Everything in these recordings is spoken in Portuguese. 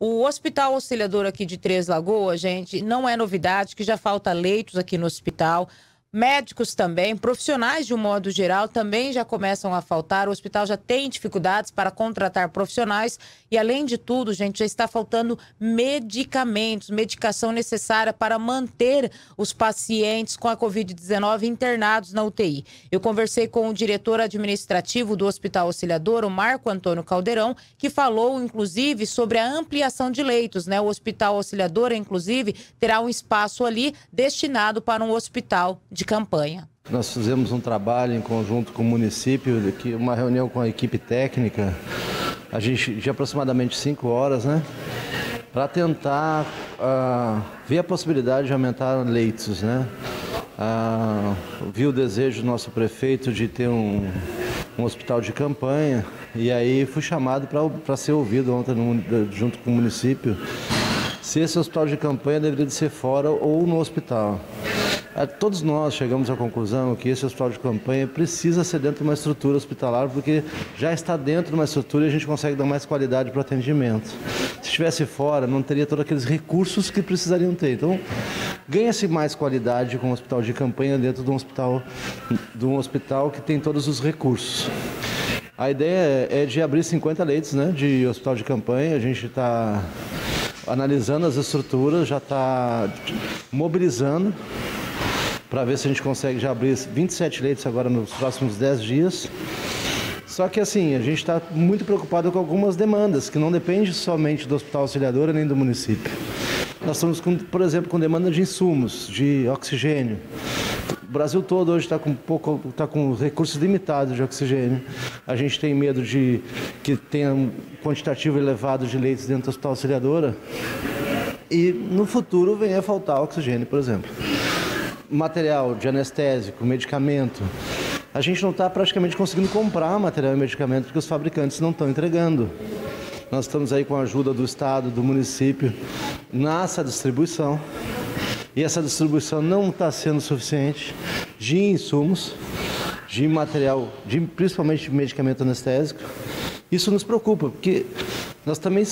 O Hospital Auxiliador aqui de Três Lagoas, gente, não é novidade que já falta leitos aqui no hospital. Médicos também, profissionais de um modo geral também já começam a faltar. O hospital já tem dificuldades para contratar profissionais e, além de tudo, gente, já está faltando medicamentos, medicação necessária para manter os pacientes com a Covid-19 internados na UTI. Eu conversei com o diretor administrativo do Hospital Auxiliador, o Marco Antônio Caldeirão, que falou, inclusive, sobre a ampliação de leitos. Né? O Hospital Auxiliador, inclusive, terá um espaço ali destinado para um hospital de campanha. Nós fizemos um trabalho em conjunto com o município, uma reunião com a equipe técnica, a gente de aproximadamente cinco horas, né? Para tentar uh, ver a possibilidade de aumentar leitos, né? Uh, vi o desejo do nosso prefeito de ter um, um hospital de campanha e aí fui chamado para ser ouvido ontem no, junto com o município se esse hospital de campanha deveria de ser fora ou no hospital. Todos nós chegamos à conclusão que esse hospital de campanha precisa ser dentro de uma estrutura hospitalar, porque já está dentro de uma estrutura e a gente consegue dar mais qualidade para o atendimento. Se estivesse fora, não teria todos aqueles recursos que precisariam ter. Então, ganha-se mais qualidade com o hospital de campanha dentro de um hospital, de um hospital que tem todos os recursos. A ideia é de abrir 50 leitos né, de hospital de campanha. A gente está analisando as estruturas, já está mobilizando para ver se a gente consegue já abrir 27 leitos agora nos próximos 10 dias. Só que assim, a gente está muito preocupado com algumas demandas, que não depende somente do Hospital Auxiliadora nem do município. Nós estamos, com, por exemplo, com demanda de insumos, de oxigênio. O Brasil todo hoje está com pouco, está com recursos limitados de oxigênio. A gente tem medo de que tenha um quantitativo elevado de leitos dentro do Hospital Auxiliadora e no futuro venha a faltar oxigênio, por exemplo material de anestésico, medicamento. A gente não está praticamente conseguindo comprar material e medicamento porque os fabricantes não estão entregando. Nós estamos aí com a ajuda do Estado, do município, nessa distribuição. E essa distribuição não está sendo suficiente de insumos, de material, de, principalmente de medicamento anestésico. Isso nos preocupa, porque nós também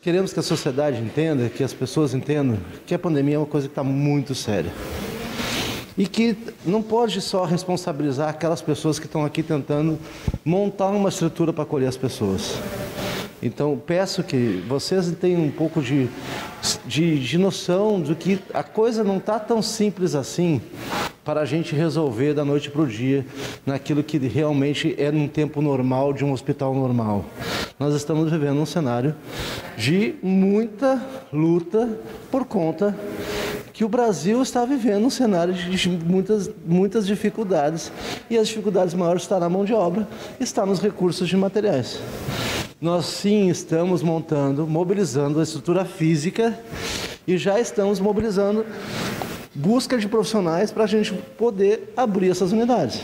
queremos que a sociedade entenda, que as pessoas entendam que a pandemia é uma coisa que está muito séria e que não pode só responsabilizar aquelas pessoas que estão aqui tentando montar uma estrutura para acolher as pessoas. Então, peço que vocês tenham um pouco de, de, de noção de que a coisa não está tão simples assim para a gente resolver da noite para o dia naquilo que realmente é num tempo normal de um hospital normal. Nós estamos vivendo um cenário de muita luta por conta que o Brasil está vivendo um cenário de muitas, muitas dificuldades e as dificuldades maiores estão na mão de obra, está nos recursos de materiais. Nós sim estamos montando, mobilizando a estrutura física e já estamos mobilizando busca de profissionais para a gente poder abrir essas unidades.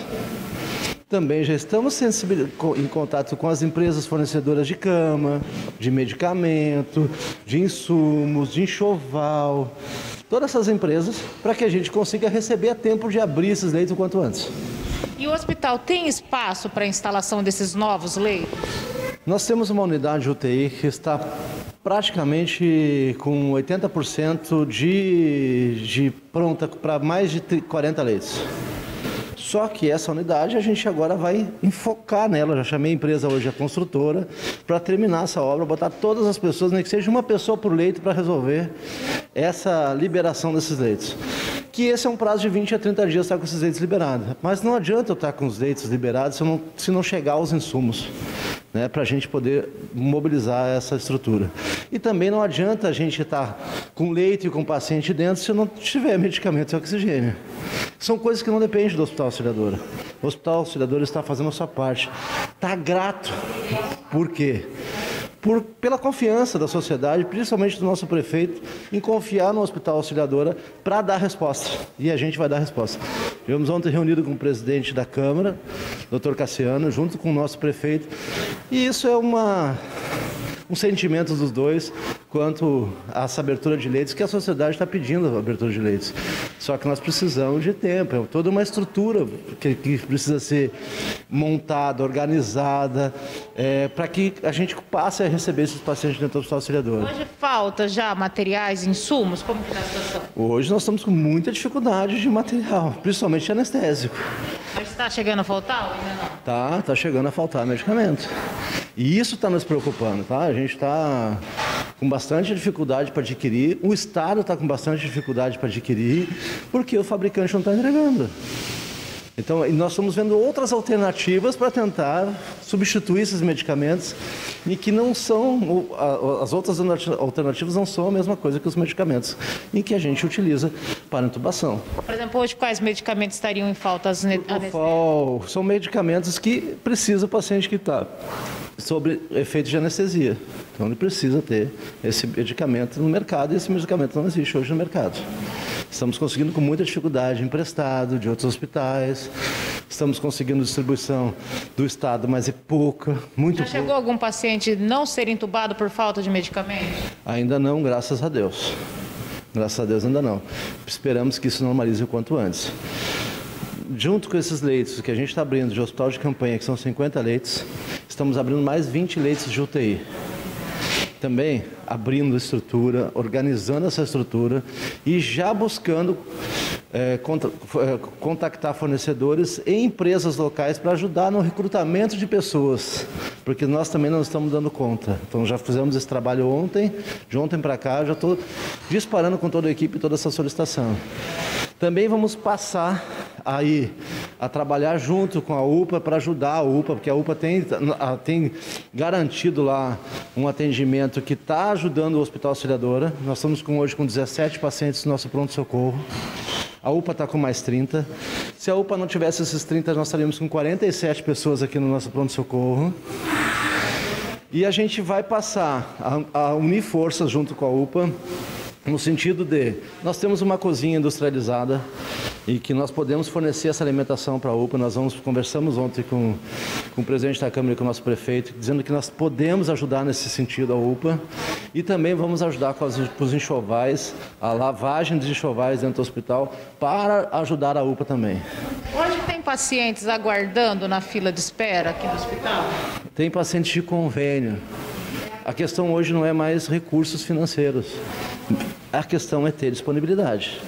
Também já estamos em contato com as empresas fornecedoras de cama, de medicamento, de insumos, de enxoval, todas essas empresas para que a gente consiga receber a tempo de abrir esses leitos o quanto antes. E o hospital tem espaço para a instalação desses novos leitos? Nós temos uma unidade UTI que está praticamente com 80% de, de pronta para mais de 40 leitos. Só que essa unidade a gente agora vai enfocar nela. Já chamei a empresa hoje, a construtora, para terminar essa obra, botar todas as pessoas, nem que seja uma pessoa por leito, para resolver essa liberação desses leitos. Que esse é um prazo de 20 a 30 dias estar com esses leitos liberados. Mas não adianta eu estar com os leitos liberados se não, se não chegar os insumos né, para a gente poder mobilizar essa estrutura. E também não adianta a gente estar com leito e com paciente dentro se não tiver medicamento e oxigênio. São coisas que não dependem do Hospital Auxiliadora. O Hospital Auxiliadora está fazendo a sua parte. Está grato. Por quê? Por, pela confiança da sociedade, principalmente do nosso prefeito, em confiar no Hospital Auxiliadora para dar resposta. E a gente vai dar resposta. Tivemos ontem reunido com o presidente da Câmara, doutor Cassiano, junto com o nosso prefeito. E isso é uma, um sentimento dos dois quanto a essa abertura de leitos, que a sociedade está pedindo a abertura de leitos. Só que nós precisamos de tempo, é toda uma estrutura que, que precisa ser montada, organizada, é, para que a gente passe a receber esses pacientes dentro do hospital auxiliador. Hoje falta já materiais, insumos? Como está a situação? Hoje nós estamos com muita dificuldade de material, principalmente anestésico. Mas está chegando a faltar ou ainda não? Tá, tá chegando a faltar medicamento. E isso está nos preocupando, tá? A gente está com bastante dificuldade para adquirir, o Estado está com bastante dificuldade para adquirir, porque o fabricante não está entregando. Então, nós estamos vendo outras alternativas para tentar substituir esses medicamentos e que não são, as outras alternativas não são a mesma coisa que os medicamentos em que a gente utiliza para intubação. Por exemplo, hoje quais medicamentos estariam em falta? As são medicamentos que precisa o paciente que está sobre efeito de anestesia. Então ele precisa ter esse medicamento no mercado e esse medicamento não existe hoje no mercado. Estamos conseguindo com muita dificuldade emprestado de outros hospitais. Estamos conseguindo distribuição do Estado, mas é pouca, muito Já chegou algum paciente não ser entubado por falta de medicamento? Ainda não, graças a Deus. Graças a Deus ainda não. Esperamos que isso normalize o quanto antes. Junto com esses leitos que a gente está abrindo de hospital de campanha, que são 50 leitos, estamos abrindo mais 20 leitos de UTI também abrindo estrutura, organizando essa estrutura e já buscando é, é, contactar fornecedores e empresas locais para ajudar no recrutamento de pessoas, porque nós também não estamos dando conta. Então já fizemos esse trabalho ontem, de ontem para cá, já estou disparando com toda a equipe toda essa solicitação. Também vamos passar aí a trabalhar junto com a UPA para ajudar a UPA, porque a UPA tem, tem garantido lá um atendimento que está ajudando o Hospital Auxiliadora. Nós estamos com, hoje com 17 pacientes no nosso pronto-socorro. A UPA está com mais 30. Se a UPA não tivesse esses 30, nós estaríamos com 47 pessoas aqui no nosso pronto-socorro. E a gente vai passar a, a unir forças junto com a UPA no sentido de nós temos uma cozinha industrializada e que nós podemos fornecer essa alimentação para a UPA. Nós vamos, conversamos ontem com, com o presidente da Câmara e com o nosso prefeito, dizendo que nós podemos ajudar nesse sentido a UPA e também vamos ajudar com, as, com os enxovais, a lavagem dos enxovais dentro do hospital para ajudar a UPA também. Hoje tem pacientes aguardando na fila de espera aqui no hospital? Tem pacientes de convênio. A questão hoje não é mais recursos financeiros. A questão é ter disponibilidade.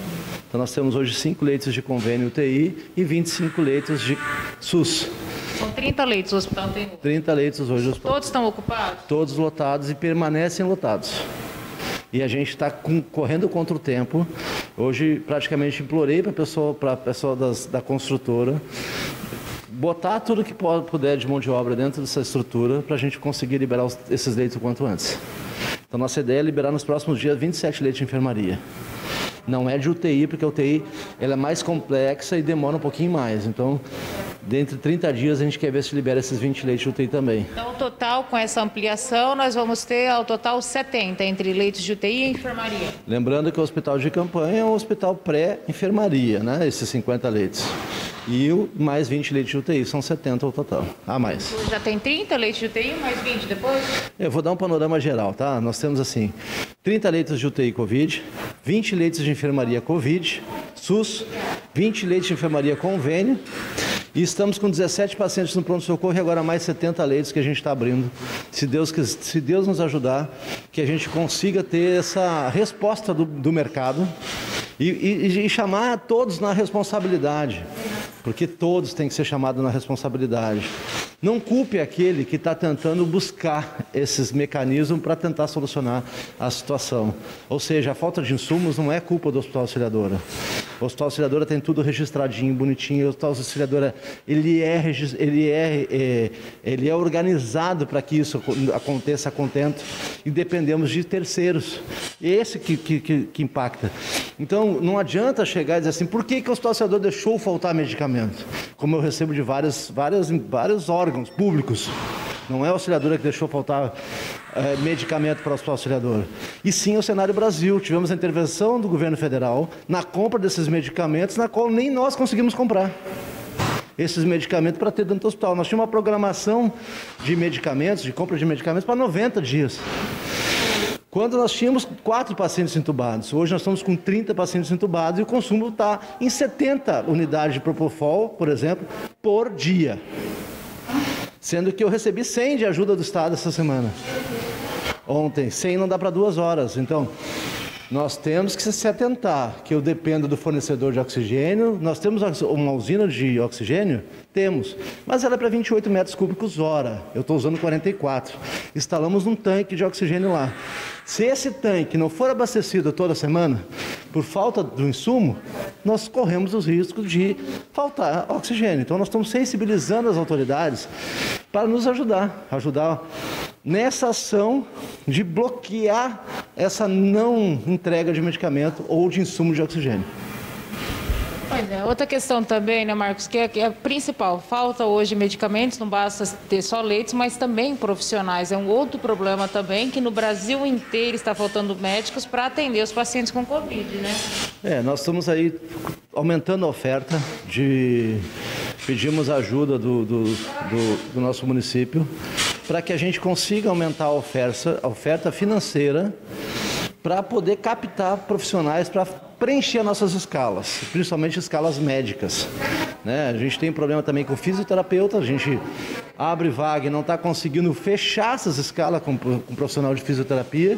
Então nós temos hoje 5 leitos de convênio UTI e 25 leitos de SUS. São 30 leitos o hospital tem? 30 leitos hoje. Todos estão ocupados? Todos lotados e permanecem lotados. E a gente está correndo contra o tempo. Hoje praticamente implorei para a pessoa, para a pessoa das, da construtora botar tudo que puder de mão de obra dentro dessa estrutura para a gente conseguir liberar os, esses leitos o quanto antes. Então, nossa ideia é liberar nos próximos dias 27 leitos de enfermaria. Não é de UTI, porque a UTI ela é mais complexa e demora um pouquinho mais. Então, dentro de 30 dias, a gente quer ver se libera esses 20 leitos de UTI também. Então, total, com essa ampliação, nós vamos ter ao total 70 entre leitos de UTI e enfermaria. Lembrando que o hospital de campanha é um hospital pré-enfermaria, né? Esses 50 leitos. E o mais 20 leitos de UTI, são 70 ao total, a mais. Já tem 30 leitos de UTI, mais 20 depois? Eu vou dar um panorama geral, tá? Nós temos assim, 30 leitos de UTI Covid, 20 leitos de enfermaria Covid, SUS, 20 leitos de enfermaria convênio, e estamos com 17 pacientes no pronto-socorro e agora mais 70 leitos que a gente está abrindo. Se Deus, se Deus nos ajudar, que a gente consiga ter essa resposta do, do mercado e, e, e chamar todos na responsabilidade porque todos têm que ser chamados na responsabilidade. Não culpe aquele que está tentando buscar esses mecanismos para tentar solucionar a situação. Ou seja, a falta de insumos não é culpa do Hospital Auxiliadora. O Hospital Auxiliadora tem tudo registradinho, bonitinho. O Hospital Auxiliadora ele é, ele é, é ele é organizado para que isso aconteça contento e dependemos de terceiros. Esse que, que, que, que impacta. Então, não adianta chegar e dizer assim, por que, que o Hospital Auxiliadora deixou faltar medicamento? Como eu recebo de várias, várias, vários órgãos públicos. Não é a auxiliadora que deixou faltar é, medicamento para o auxiliador. E sim o cenário Brasil. Tivemos a intervenção do governo federal na compra desses medicamentos, na qual nem nós conseguimos comprar. esses medicamentos para ter dentro do hospital. Nós tínhamos uma programação de medicamentos, de compra de medicamentos para 90 dias. Quando nós tínhamos quatro pacientes entubados, hoje nós estamos com 30 pacientes entubados e o consumo está em 70 unidades de Propofol, por exemplo, por dia. Sendo que eu recebi 100 de ajuda do Estado essa semana. Ontem, 100 não dá para duas horas. Então, nós temos que se atentar que eu dependo do fornecedor de oxigênio. Nós temos uma usina de oxigênio? Temos, mas ela é para 28 metros cúbicos hora. Eu estou usando 44. Instalamos um tanque de oxigênio lá. Se esse tanque não for abastecido toda semana, por falta do insumo, nós corremos os riscos de faltar oxigênio. Então, nós estamos sensibilizando as autoridades para nos ajudar, ajudar nessa ação de bloquear essa não entrega de medicamento ou de insumo de oxigênio. Pois é, outra questão também, né, Marcos, que é, que é a principal, falta hoje medicamentos, não basta ter só leitos, mas também profissionais. É um outro problema também, que no Brasil inteiro está faltando médicos para atender os pacientes com Covid, né? É, nós estamos aí aumentando a oferta de... Pedimos ajuda do, do, do, do nosso município para que a gente consiga aumentar a oferta, a oferta financeira para poder captar profissionais para preencher nossas escalas, principalmente escalas médicas. Né? A gente tem problema também com fisioterapeuta, a gente abre vaga e não está conseguindo fechar essas escalas com, com profissional de fisioterapia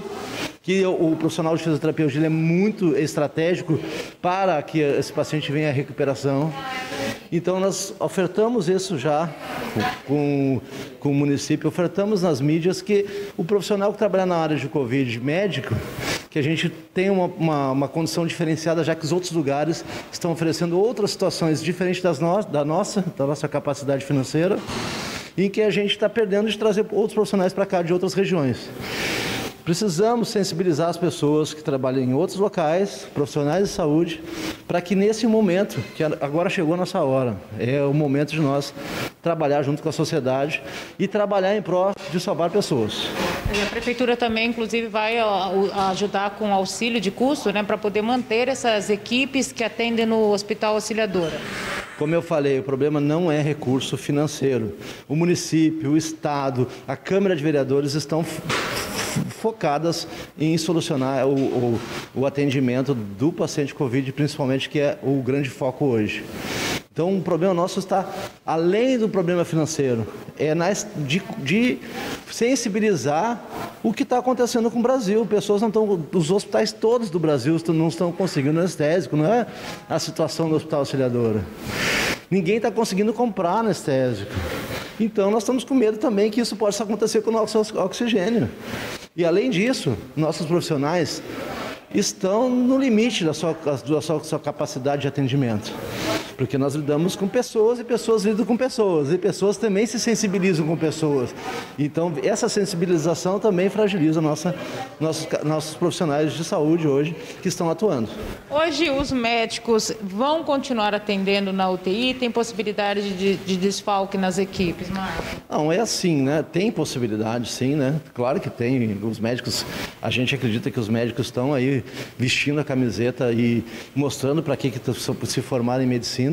que o, o profissional de fisioterapia hoje é muito estratégico para que esse paciente venha à recuperação. Então nós ofertamos isso já com, com o município, ofertamos nas mídias que o profissional que trabalha na área de Covid médico, que a gente tem uma, uma, uma condição diferenciada, já que os outros lugares estão oferecendo outras situações diferentes das no, da, nossa, da nossa capacidade financeira, em que a gente está perdendo de trazer outros profissionais para cá de outras regiões. Precisamos sensibilizar as pessoas que trabalham em outros locais, profissionais de saúde, para que nesse momento, que agora chegou a nossa hora, é o momento de nós trabalhar junto com a sociedade e trabalhar em prol de salvar pessoas. E a prefeitura também, inclusive, vai ajudar com auxílio de custo, né, para poder manter essas equipes que atendem no Hospital Auxiliadora. Como eu falei, o problema não é recurso financeiro. O município, o Estado, a Câmara de Vereadores estão focadas em solucionar o, o, o atendimento do paciente Covid, principalmente, que é o grande foco hoje. Então, o problema nosso está além do problema financeiro, é nas, de, de sensibilizar o que está acontecendo com o Brasil. Pessoas não estão, os hospitais todos do Brasil não estão conseguindo anestésico, não é a situação do Hospital Auxiliadora. Ninguém está conseguindo comprar anestésico. Então, nós estamos com medo também que isso possa acontecer com o nosso oxigênio. E além disso, nossos profissionais estão no limite da sua, da sua, sua capacidade de atendimento porque nós lidamos com pessoas e pessoas lidam com pessoas, e pessoas também se sensibilizam com pessoas. Então, essa sensibilização também fragiliza nossa, nossos, nossos profissionais de saúde hoje que estão atuando. Hoje, os médicos vão continuar atendendo na UTI? Tem possibilidade de, de desfalque nas equipes, Marcos? Não, é assim, né? Tem possibilidade, sim, né? Claro que tem. Os médicos, a gente acredita que os médicos estão aí vestindo a camiseta e mostrando para que, que se formaram em medicina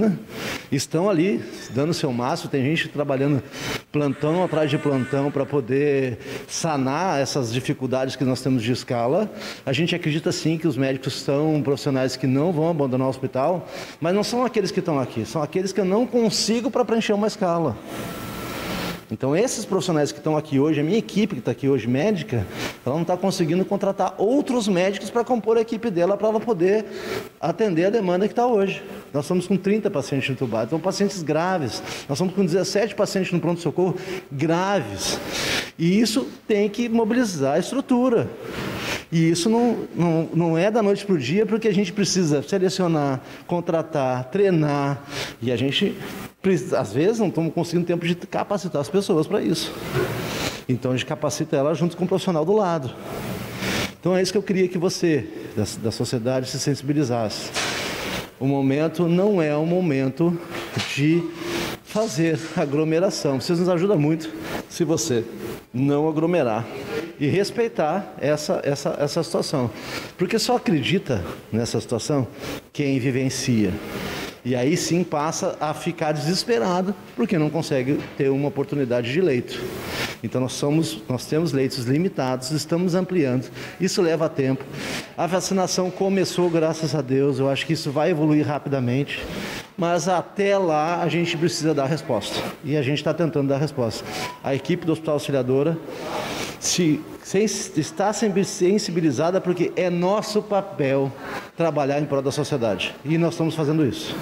estão ali dando seu máximo. Tem gente trabalhando plantão atrás de plantão para poder sanar essas dificuldades que nós temos de escala. A gente acredita sim que os médicos são profissionais que não vão abandonar o hospital, mas não são aqueles que estão aqui, são aqueles que eu não consigo para preencher uma escala. Então, esses profissionais que estão aqui hoje, a minha equipe que está aqui hoje, médica, ela não está conseguindo contratar outros médicos para compor a equipe dela para ela poder atender a demanda que está hoje. Nós estamos com 30 pacientes entubados, então pacientes graves. Nós estamos com 17 pacientes no pronto-socorro graves. E isso tem que mobilizar a estrutura. E isso não, não, não é da noite para o dia, porque a gente precisa selecionar, contratar, treinar. E a gente às vezes não estamos conseguindo tempo de capacitar as pessoas para isso. Então a gente capacita ela junto com o profissional do lado. Então é isso que eu queria que você, da, da sociedade, se sensibilizasse. O momento não é um momento de fazer aglomeração. Vocês nos ajudam muito se você não aglomerar e respeitar essa, essa, essa situação. Porque só acredita nessa situação quem vivencia. E aí sim passa a ficar desesperado porque não consegue ter uma oportunidade de leito. Então nós somos, nós temos leitos limitados, estamos ampliando. Isso leva tempo. A vacinação começou, graças a Deus. Eu acho que isso vai evoluir rapidamente. Mas até lá a gente precisa dar resposta. E a gente está tentando dar resposta. A equipe do Hospital Auxiliadora se, se, está sensibilizada porque é nosso papel trabalhar em prol da sociedade. E nós estamos fazendo isso.